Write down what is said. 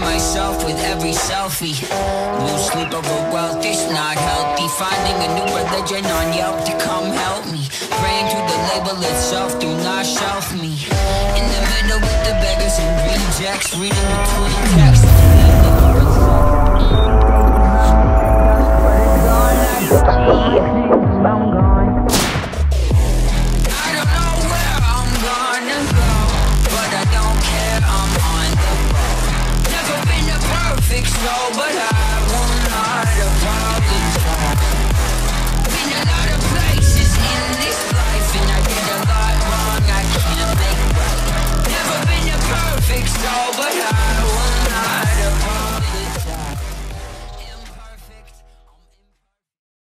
Myself with every selfie. Lose sleep over wealth, it's not healthy. Finding a new religion on Yelp to come help me. Praying to the label itself, do not shelf me. In the middle with the beggars and rejects, reading between texts.